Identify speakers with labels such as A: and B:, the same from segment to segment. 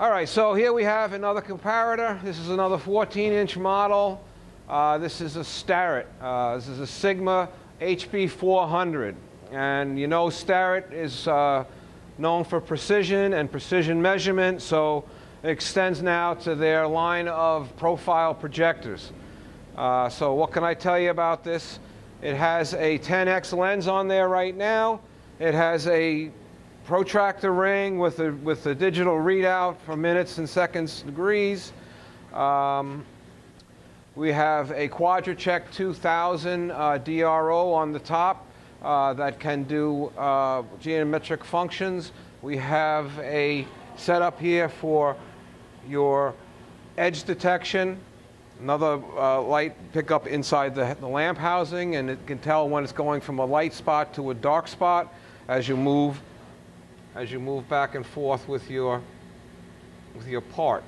A: All right, so here we have another comparator. This is another 14-inch model. Uh, this is a Starrett. Uh, this is a Sigma HB 400. And you know Starrett is uh, known for precision and precision measurement, so it extends now to their line of profile projectors. Uh, so what can I tell you about this? It has a 10x lens on there right now. It has a protractor ring with a, with a digital readout for minutes and seconds degrees. Um, we have a Quadra-Chek 2000 uh, DRO on the top uh, that can do uh, geometric functions. We have a setup here for your edge detection, another uh, light pickup inside the, the lamp housing, and it can tell when it's going from a light spot to a dark spot as you move as you move back and forth with your, with your part.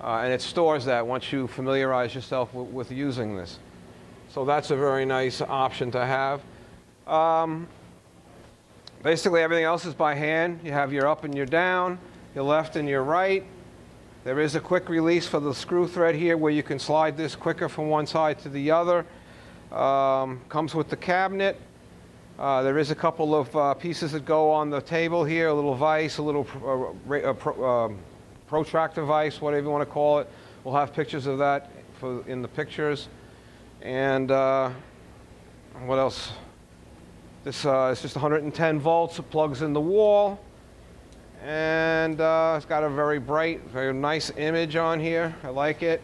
A: Uh, and it stores that once you familiarize yourself with, using this. So that's a very nice option to have. Um, basically, everything else is by hand. You have your up and your down, your left and your right. There is a quick release for the screw thread here where you can slide this quicker from one side to the other. Um, comes with the cabinet. Uh, there is a couple of uh, pieces that go on the table here, a little vise, a little uh, pro, um, protractor vise, whatever you want to call it. We'll have pictures of that for, in the pictures. And uh, what else? This uh, is just 110 volts. It plugs in the wall. And uh, it's got a very bright, very nice image on here. I like it.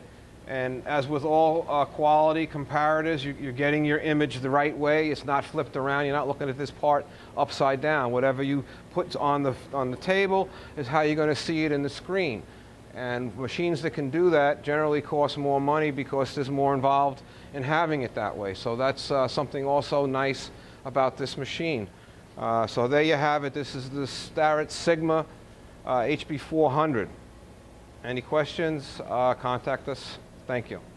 A: And as with all uh, quality comparators, you, are getting your image the right way. It's not flipped around. You're not looking at this part upside down. Whatever you put on the, on the table is how you're going to see it in the screen. And machines that can do that generally cost more money because there's more involved in having it that way. So that's uh, something also nice about this machine. Uh, so there you have it. This is the Starrett Sigma HB400. Uh, Any questions? Uh, contact us. Thank you.